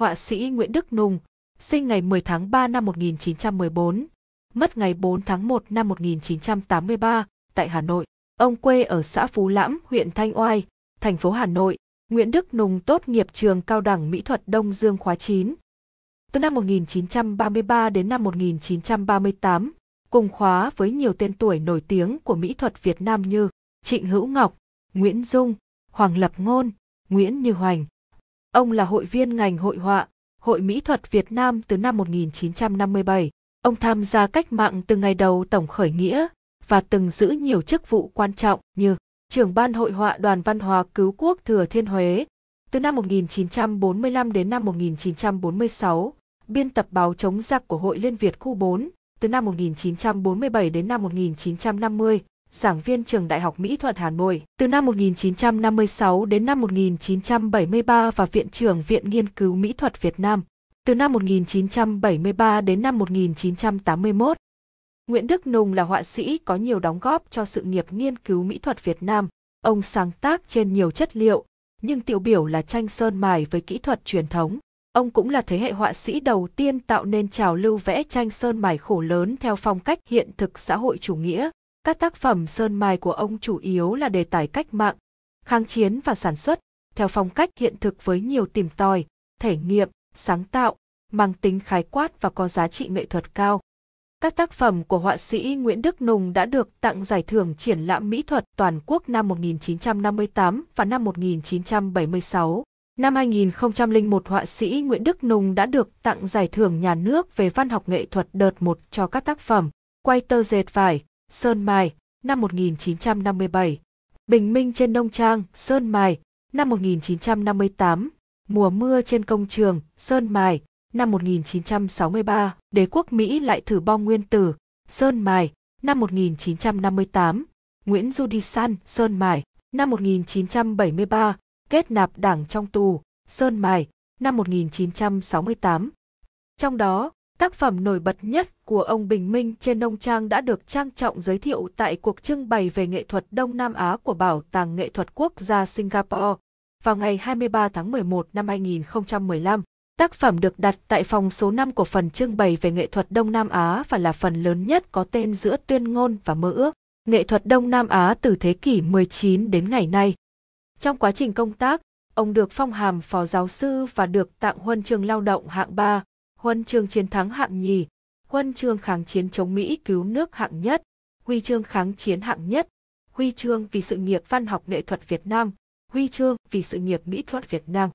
họa sĩ Nguyễn Đức Nùng, sinh ngày 10 tháng 3 năm 1914, mất ngày 4 tháng 1 năm 1983 tại Hà Nội. Ông quê ở xã Phú Lãm, huyện Thanh Oai, thành phố Hà Nội. Nguyễn Đức Nùng tốt nghiệp trường cao đẳng mỹ thuật Đông Dương khóa 9. Từ năm 1933 đến năm 1938, cùng khóa với nhiều tên tuổi nổi tiếng của mỹ thuật Việt Nam như Trịnh Hữu Ngọc, Nguyễn Dung, Hoàng Lập Ngôn, Nguyễn Như Hoành. Ông là hội viên ngành hội họa, Hội Mỹ thuật Việt Nam từ năm 1957. Ông tham gia cách mạng từ ngày đầu tổng khởi nghĩa và từng giữ nhiều chức vụ quan trọng như trưởng ban hội họa đoàn văn hóa cứu quốc Thừa Thiên Huế từ năm 1945 đến năm 1946, biên tập báo chống giặc của Hội Liên Việt khu 4 từ năm 1947 đến năm 1950, giảng viên trường Đại học Mỹ thuật Hà Nội từ năm 1956 đến năm 1973 và viện trưởng Viện Nghiên cứu Mỹ thuật Việt Nam từ năm 1973 đến năm 1981. Nguyễn Đức Nùng là họa sĩ có nhiều đóng góp cho sự nghiệp nghiên cứu mỹ thuật Việt Nam. Ông sáng tác trên nhiều chất liệu, nhưng tiêu biểu là tranh sơn mài với kỹ thuật truyền thống. Ông cũng là thế hệ họa sĩ đầu tiên tạo nên trào lưu vẽ tranh sơn mài khổ lớn theo phong cách hiện thực xã hội chủ nghĩa. Các tác phẩm sơn mài của ông chủ yếu là đề tài cách mạng, kháng chiến và sản xuất, theo phong cách hiện thực với nhiều tìm tòi, thể nghiệm, sáng tạo, mang tính khái quát và có giá trị nghệ thuật cao. Các tác phẩm của họa sĩ Nguyễn Đức Nùng đã được tặng giải thưởng triển lãm mỹ thuật toàn quốc năm 1958 và năm 1976. Năm 2001 họa sĩ Nguyễn Đức Nùng đã được tặng giải thưởng nhà nước về văn học nghệ thuật đợt 1 cho các tác phẩm Quay tơ dệt vải, Sơn Mài, năm 1957, Bình minh trên nông trang, Sơn Mài, năm 1958, Mùa mưa trên công trường, Sơn Mài, năm 1963, đế quốc Mỹ lại thử bom nguyên tử, Sơn Mài, năm 1958, Nguyễn Du đi săn, Sơn Mài, năm 1973, kết nạp đảng trong tù, Sơn Mài, năm 1968. Trong đó, tác phẩm nổi bật nhất của ông Bình Minh trên nông trang đã được trang trọng giới thiệu tại cuộc trưng bày về nghệ thuật Đông Nam Á của Bảo tàng Nghệ thuật Quốc gia Singapore vào ngày 23 tháng 11 năm 2015. Tác phẩm được đặt tại phòng số 5 của phần trưng bày về nghệ thuật Đông Nam Á và là phần lớn nhất có tên giữa tuyên ngôn và mơ ước. Nghệ thuật Đông Nam Á từ thế kỷ 19 đến ngày nay. Trong quá trình công tác, ông được phong hàm phó giáo sư và được tặng huân chương lao động hạng 3, huân chương chiến thắng hạng nhì, huân chương kháng chiến chống Mỹ cứu nước hạng nhất, huy chương kháng chiến hạng nhất, huy chương vì sự nghiệp văn học nghệ thuật Việt Nam, huy chương vì sự nghiệp mỹ thuật Việt Nam.